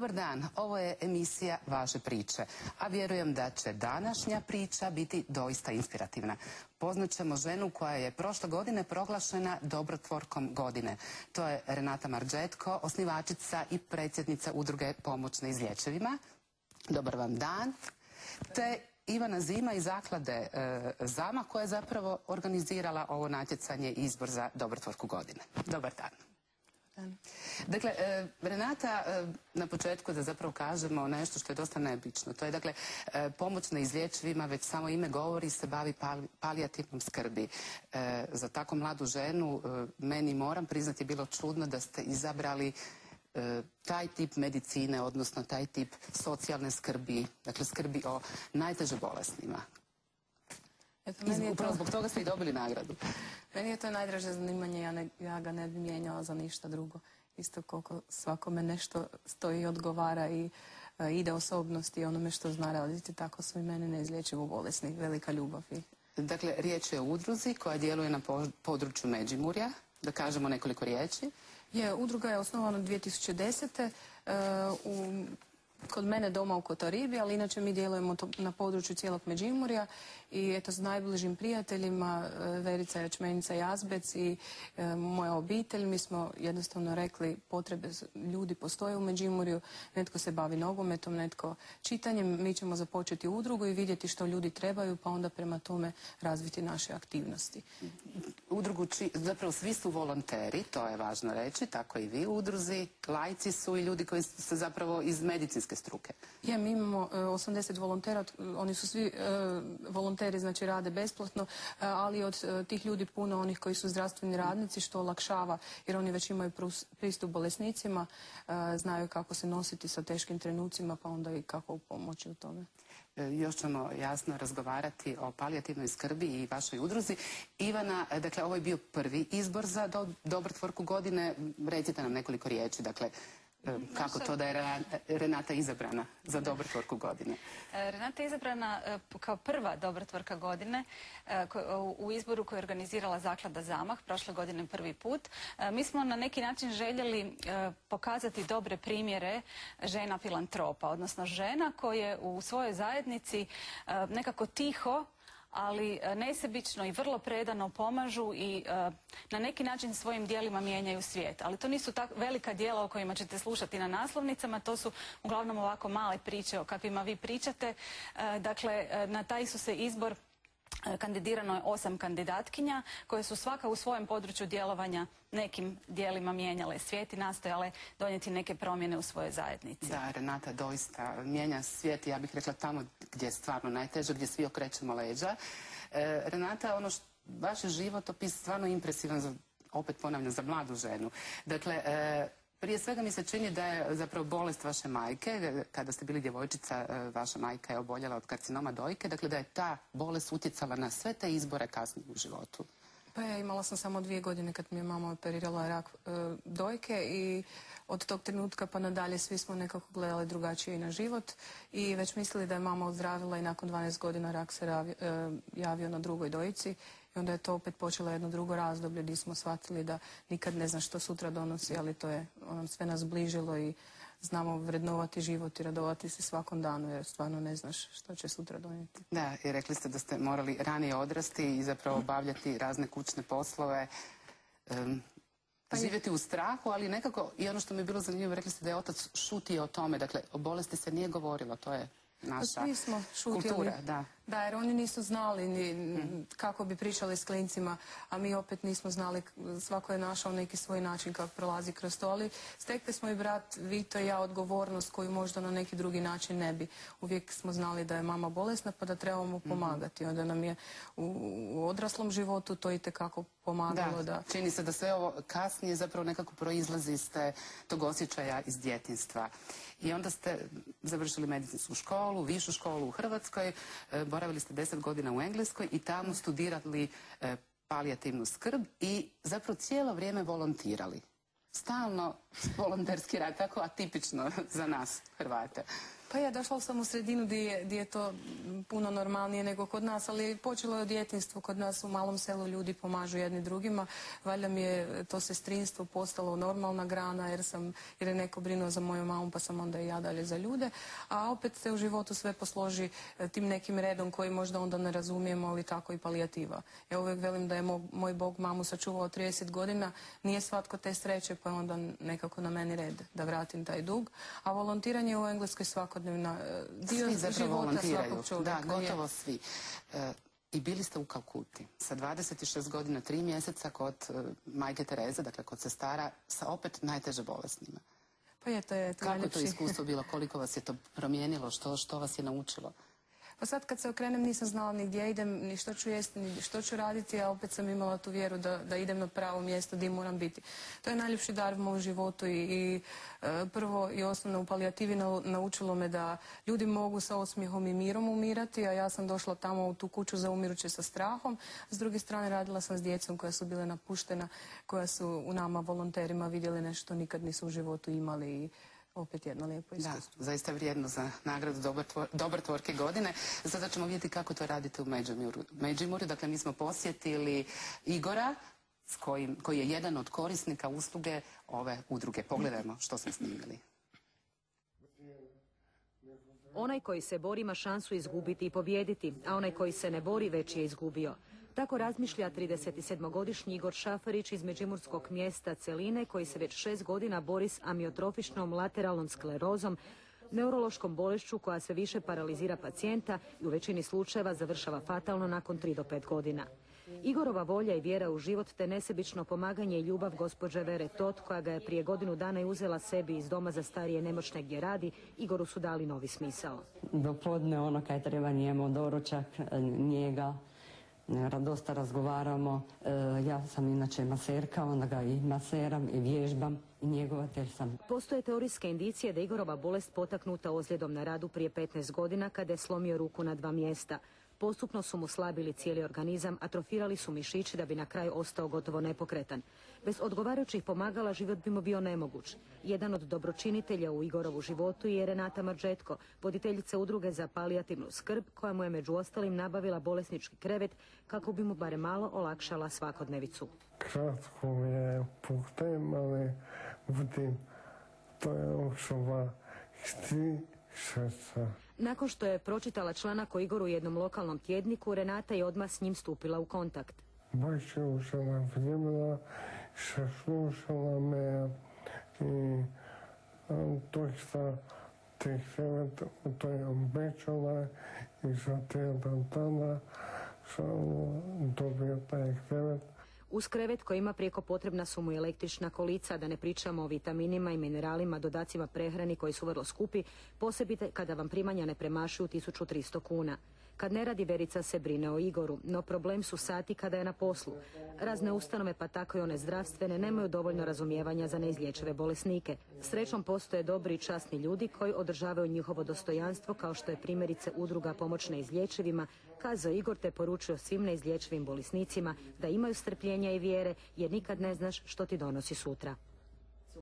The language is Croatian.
Dobar dan, ovo je emisija Vaše priče, a vjerujem da će današnja priča biti doista inspirativna. Poznat ćemo ženu koja je prošle godine proglašena dobrotvorkom godine. To je Renata Marđetko, osnivačica i predsjednica udruge Pomoć na izlječevima. Dobar vam dan. Te Ivana Zima iz zaklade e, Zama koja je zapravo organizirala ovo natjecanje i izbor za dobrotvorku godine. Dobar dan. Dakle, e, Renata, e, na početku da zapravo kažemo nešto što je dosta neobično. To je, dakle, pomoć na izlječivima, već samo ime govori, se bavi palijativnom skrbi. Za tako mladu ženu, meni moram priznati, bilo čudno da ste izabrali E, taj tip medicine, odnosno taj tip socijalne skrbi, dakle skrbi o najteže bolesnima. Eto, meni Upravo zbog toga ste i dobili nagradu. Meni je to najdraže zanimanje, ja, ja ga ne bi mijenjala za ništa drugo. Isto koliko svakome nešto stoji i odgovara i e, ide osobnosti i onome što zna raditi, tako su i mene neizlječivo bolesni, velika ljubav. I... Dakle, riječ je o udruzi koja djeluje na području Međimurja, da kažemo nekoliko riječi. Je, udruga je osnovana 2010. Uh, u kod mene doma u Kotaribi, ali inače mi djelujemo na području cijelog Međimurja i eto s najbližim prijateljima e, Verica Jačmenica i Azbec i e, moja obitelj, mi smo jednostavno rekli potrebe ljudi postoje u Međimurju, netko se bavi nogometom, netko čitanjem, mi ćemo započeti udrugu i vidjeti što ljudi trebaju pa onda prema tome razviti naše aktivnosti. Udrugu, zapravo svi su volonteri, to je važno reći, tako i vi udruzi, lajci su i ljudi koji su zapravo iz medicinske struke? Je, mi imamo 80 e, volontera, oni su svi e, volonteri, znači rade besplatno, e, ali od tih ljudi puno onih koji su zdravstveni radnici, što olakšava, jer oni već imaju pristup bolesnicima, znaju kako se nositi sa teškim trenucima, pa onda i kako pomoći u tome. Još ćemo jasno razgovarati o palijativnoj skrbi i vašoj udruzi. Ivana, dakle, ovo je bio prvi izbor za dobrotvorku godine. Recite nam nekoliko riječi, dakle, kako to da je Renata izabrana za dobrotvorku godine? E, Renata je izabrana e, kao prva dobrotvorka godine u izboru koju je organizirala Zaklada Zamah, prošle godine prvi put. Mi smo na neki način željeli pokazati dobre primjere žena filantropa, odnosno žena koje u svojoj zajednici nekako tiho ali e, nesebično i vrlo predano pomažu i e, na neki način svojim dijelima mijenjaju svijet. Ali to nisu tak velika dijela o kojima ćete slušati na naslovnicama, to su uglavnom ovako male priče o kakvima vi pričate. E, dakle, na taj su se izbor kandidirano je osam kandidatkinja koje su svaka u svojem području djelovanja nekim dijelima mijenjale svijet i nastojale donijeti neke promjene u svojoj zajednici. Da, Renata doista mijenja svijet ja bih rekla tamo gdje je stvarno najteže, gdje svi okrećemo leđa. E, Renata, ono što vaš životopis stvarno impresivan za opet ponavljam, za mladu ženu. Dakle, e, prije svega mi se čini da je zapravo bolest vaše majke, kada ste bili djevojčica, e, vaša majka je oboljela od karcinoma dojke, dakle da je ta bolest utjecala na sve te izbore kasnije u životu. Pa ja imala sam samo dvije godine kad mi je mama operirala rak e, dojke i od tog trenutka pa nadalje svi smo nekako gledali drugačije i na život i već mislili da je mama ozdravila i nakon 12 godina rak se e, javio na drugoj dojici i onda je to opet počelo jedno drugo razdoblje gdje smo shvatili da nikad ne zna što sutra donosi, ali to je ono, sve nas bližilo i znamo vrednovati život i radovati se svakom danu jer stvarno ne znaš što će sutra donijeti. Da, i rekli ste da ste morali ranije odrasti i zapravo obavljati razne kućne poslove. Pa živjeti u strahu, ali nekako i ono što mi je bilo zanimljivo, rekli ste da je otac šutio o tome, dakle o bolesti se nije govorilo, to je naša Svi smo kultura. Da. Da, jer oni nisu znali ni kako bi pričali s klincima, a mi opet nismo znali, svako je našao neki svoj način kako prolazi kroz to, ali stekli smo i brat Vito i ja odgovornost koju možda na neki drugi način ne bi. Uvijek smo znali da je mama bolesna pa da trebamo mhm. pomagati. Onda nam je u, odraslom životu to i tekako pomagalo. Da, čini se da sve ovo kasnije zapravo nekako proizlazi iz tog osjećaja iz djetinstva. I onda ste završili medicinsku školu, višu školu u Hrvatskoj, e, boravili ste deset godina u Engleskoj i tamo studirali e, palijativnu skrb i zapravo cijelo vrijeme volontirali. Stalno volonterski rad, tako atipično za nas Hrvate. Pa ja, došla sam u sredinu gdje je, to puno normalnije nego kod nas, ali počelo je od djetinstva. Kod nas u malom selu ljudi pomažu jedni drugima. Valjda mi je to sestrinstvo postalo normalna grana jer, sam, jer je neko brinuo za moju mamu pa sam onda i ja dalje za ljude. A opet se u životu sve posloži e, tim nekim redom koji možda onda ne razumijemo, ali tako i palijativa. Ja uvijek velim da je moj Bog mamu sačuvao 30 godina, nije svatko te sreće pa onda nekako na meni red da vratim taj dug. A volontiranje u Engleskoj svakodnevna e, dio svi života svakog čovjeka. Da, gotovo svi. E, I bili ste u Kalkuti sa 26 godina, tri mjeseca kod e, majke Tereze, dakle kod sestara, sa opet najteže bolesnima. Pa je, to je Kako je to iskustvo bilo? Koliko vas je to promijenilo? Što, što vas je naučilo? Pa sad kad se okrenem nisam znala ni gdje idem, ni što ću jesti, ni što ću raditi, a opet sam imala tu vjeru da, da idem na pravo mjesto gdje moram biti. To je najljepši dar u mom životu i, e, prvo i osnovno u palijativi naučilo me da ljudi mogu sa osmijehom i mirom umirati, a ja sam došla tamo u tu kuću za umiruće sa strahom. S druge strane radila sam s djecom koja su bile napuštena, koja su u nama volonterima vidjeli nešto nikad nisu u životu imali i opet jedno lijepo iskustvo. Da, zaista vrijedno za nagradu dobar, tvorke godine. Sada ćemo vidjeti kako to radite u Međimurju. Dakle, mi smo posjetili Igora, koji je jedan od korisnika usluge ove udruge. Pogledajmo što smo snimili. Onaj koji se bori ima šansu izgubiti i pobijediti, a onaj koji se ne bori već je izgubio. Tako razmišlja 37-godišnji Igor Šafarić iz međimurskog mjesta Celine koji se već šest godina bori s amiotrofičnom lateralnom sklerozom, neurološkom bolešću koja sve više paralizira pacijenta i u većini slučajeva završava fatalno nakon 3 do 5 godina. Igorova volja i vjera u život te nesebično pomaganje i ljubav gospođe Vere Tot koja ga je prije godinu dana uzela sebi iz doma za starije nemoćne gdje radi, Igoru su dali novi smisao. Dopodne ono kaj treba njemo doručak, njega, dosta razgovaramo. E, ja sam inače maserka, onda ga i maseram i vježbam i njegovatelj sam. Postoje teorijske indicije da Igorova bolest potaknuta ozljedom na radu prije 15 godina kada je slomio ruku na dva mjesta. Postupno su mu slabili cijeli organizam, atrofirali su mišići da bi na kraju ostao gotovo nepokretan. Bez odgovarajućih pomagala život bi mu bio nemoguć. Jedan od dobročinitelja u Igorovu životu je Renata Marđetko, voditeljica udruge za palijativnu skrb, koja mu je među ostalim nabavila bolesnički krevet kako bi mu bare malo olakšala svakodnevicu. Kratko je putem, ali to je osoba nakon što je pročitala članak o Igoru u jednom lokalnom tjedniku, Renata je odmah s njim stupila u kontakt. Baš je uzela vremena, saslušala me i doista tih devet, to je obećala i za tjedan dana sam dobio taj krevet. Uz krevet koji ima prijeko potrebna su mu električna kolica, da ne pričamo o vitaminima i mineralima, dodacima prehrani koji su vrlo skupi, posebite kada vam primanja ne premašuju 1300 kuna. Kad ne radi Verica se brine o Igoru, no problem su sati kada je na poslu. Razne ustanove, pa tako i one zdravstvene, nemaju dovoljno razumijevanja za neizlječive bolesnike. Srećom postoje dobri i časni ljudi koji održavaju njihovo dostojanstvo, kao što je primjerice udruga pomoć neizlječivima, kazao Igor te poručio svim neizlječivim bolesnicima da imaju strpljenja i vjere, jer nikad ne znaš što ti donosi sutra.